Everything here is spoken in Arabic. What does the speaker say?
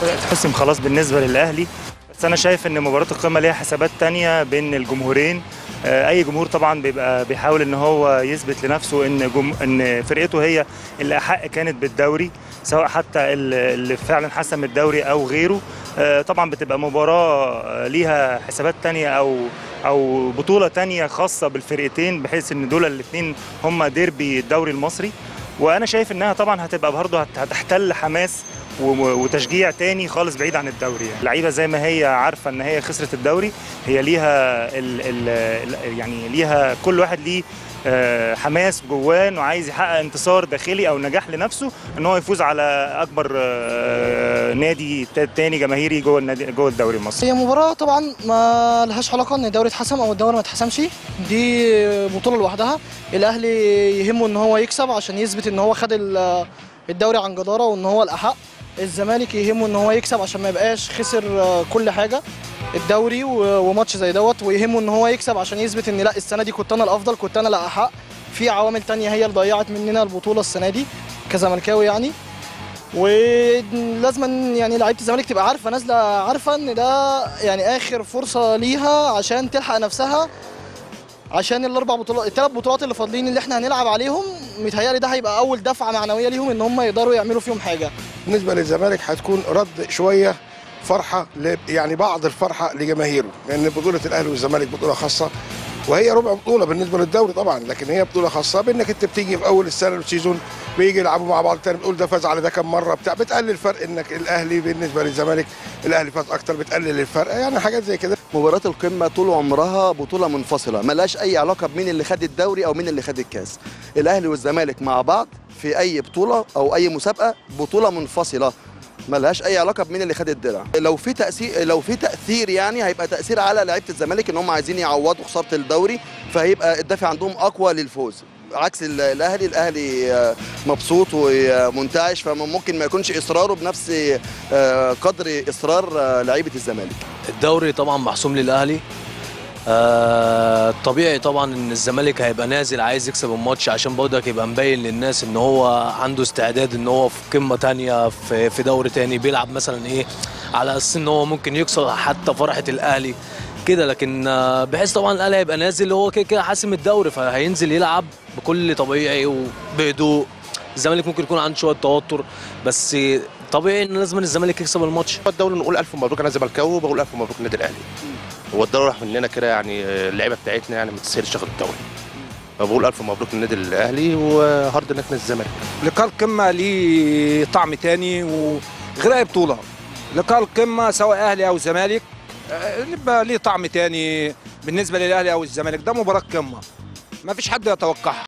تحسم خلاص بالنسبة للأهلي. بس أنا شايف إن مباراة القمة ليها حسابات تانية بين الجمهورين. آه، أي جمهور طبعا بيبقى بيحاول إن هو يثبت لنفسه إن جم... إن فرقته هي اللي احق كانت بالدوري سواء حتى ال- اللي فعلا حسم الدوري أو غيره. آه، طبعا بتبقى مباراة آه، ليها حسابات تانية أو أو بطولة تانية خاصة بالفرقتين بحيث إن دول الاثنين هم ديربي الدوري المصري. وأنا شايف إنها طبعا هتبقى برضه هت- هتحتل حماس وتشجيع تاني خالص بعيد عن الدوري يعني. اللعيبة زي ما هي عارفة إن هي خسرت الدوري هي ليها ال ال ال يعني ليها كل واحد ليه آه، حماس جواه إنه عايز يحقق انتصار داخلي أو نجاح لنفسه إن هو يفوز على أكبر آه، نادي تا- تاني جماهيري جوه النادي جوه الدوري المصري. هي مباراة طبعا ما لهاش علاقة إن الدوري اتحسم أو الدوري ما اتحسمش. دي بطولة لوحدها. الأهلي يهمه إن هو يكسب عشان يثبت إن هو خد ال- الدوري عن جدارة وإن هو الأحق. الزمالك يهمه إن هو يكسب عشان ما يبقاش خسر كل حاجة. الدوري وماتش زي دوت ويهمه إن هو يكسب عشان يثبت إن لأ السنة دي كنت أنا الأفضل كنت أنا الاحق في عوامل تانية هي اللي ضيعت مننا البطولة السنة دي كزملكاوي يعني. ولازم يعني لعيبة الزمالك تبقى عارفة نازلة عارفة إن ده يعني آخر فرصة ليها عشان تلحق نفسها. عشان الأربع بطولات الثلاث بطولات اللي فاضلين اللي إحنا هنلعب عليهم متهيألي ده هيبقى أول دفعة معنوية ليهم إن هم يقدروا يعملوا فيهم حاجة. بالنسبة للزمالك هتكون رد شوية فرحة ل- يعني بعض الفرحة لجماهيره لأن بطولة الأهلي والزمالك بطولة خاصة وهي ربع بطولة بالنسبة للدوري طبعا لكن هي بطولة خاصة. بإنك أنت بتيجي في أول السنة السيزون بيجي يلعبوا مع بعض تاني بتقول ده فاز على ده كم مرة بتاع بتقلل فرق إنك الأهلي بالنسبة للزمالك الأهلي فاز أكتر بتقلل الفرق يعني حاجات زي كده. مباراة القمة طول عمرها بطولة منفصلة. ملهاش أي علاقة بمين اللي خد الدوري أو مين اللي خد الكاس. الأهلي والزمالك مع بعض في أي بطولة أو أي مسابقة بطولة منفصلة. ملهاش أي علاقة بمين اللي خد الدرع. لو في تأثير لو في تأثير يعني هيبقى تأثير على لعيبة الزمالك إن هم عايزين يعوضوا خسارة الدوري فهيبقى الدافع عندهم أقوى للفوز. عكس ال- الأهلي الأهلي آه، مبسوط ومنتعش فممكن ما يكونش إصراره بنفس آه، قدر إصرار آه، لعيبة الزمالك. الدوري طبعا محسوم للأهلي. آه طبيعي طبعا إن الزمالك هيبقى نازل عايز يكسب الماتش عشان برضك يبقى مبين للناس إن هو عنده استعداد إن هو في قمة تانية في دوري تاني بيلعب مثلا إيه على أساس إن هو ممكن يكسر حتى فرحة الأهلي. كده لكن آه، بحيث طبعا الأهلي هيبقى نازل هو كده كده حاسم الدوري فهينزل يلعب بكل طبيعي وبهدوء. الزمالك ممكن يكون عنده شوية توتر بس طبيعي إن لازم الزمالك يكسب الماتش. الدوري نقول ألف مبروك أنا زملكاوي وبقول ألف مبروك النادي الأهلي. هو الدوري راح مننا كده يعني اللعيبة بتاعتنا يعني ما تستاهلش تاخد الدوري. فبقول ألف مبروك للنادي الأهلي وهارد لك الزمالك. لقاء القمة ليه طعم تاني وغير أي بطولة. لقاء القمة سواء أهلي أو زمالك. آه، يبقى ليه طعم تاني بالنسبة للأهلي أو الزمالك؟ ده مباراة قمة. ما فيش حد يتوقعها.